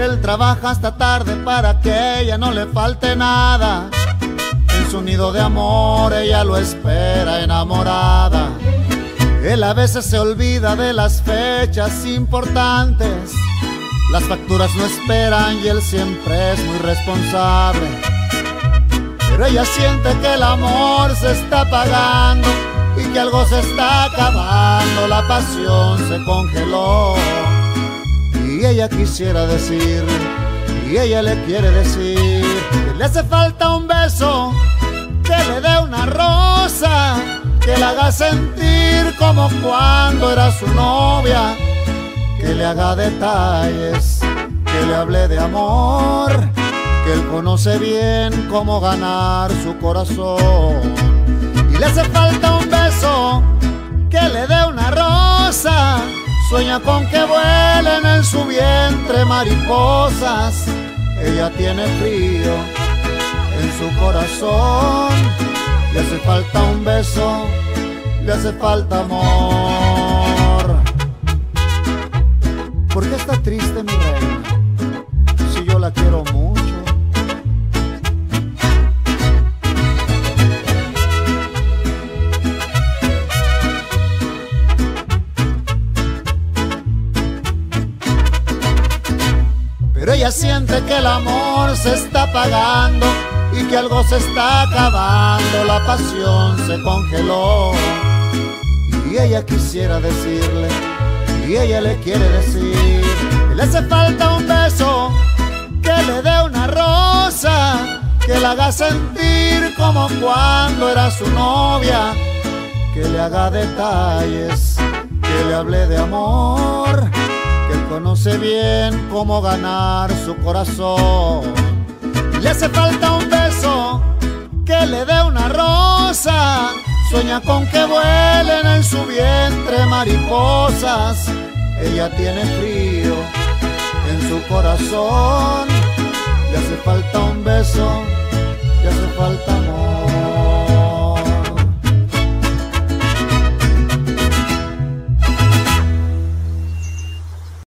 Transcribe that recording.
él trabaja hasta tarde para que ella no le falte nada. En su nido de amor ella lo espera enamorada. Él a veces se olvida de las fechas importantes. Las facturas no esperan y él siempre es muy responsable. Pero ella siente que el amor se está pagando y que algo se está acabando. La pasión se congeló y ella quisiera decir, y ella le quiere decir que le hace falta un beso, que le dé una rosa, que la haga sentir como cuando era su novia, que le haga detalles, que le hable de amor, que él conoce bien cómo ganar su corazón. Y le hace falta un beso, Con que vuelen en su vientre mariposas. Ella tiene frío en su corazón. Le hace falta un beso, le hace falta amor. ¿Por qué está triste mi reina? Ella siente que el amor se está apagando y que algo se está acabando, la pasión se congeló. Y ella quisiera decirle, y ella le quiere decir, que le hace falta un beso, que le dé una rosa, que la haga sentir como cuando era su novia, que le haga detalles, que le hable de amor conoce bien cómo ganar su corazón. Le hace falta un beso, que le dé una rosa. Sueña con que vuelen en su vientre mariposas. Ella tiene frío en su corazón. Le hace falta un beso,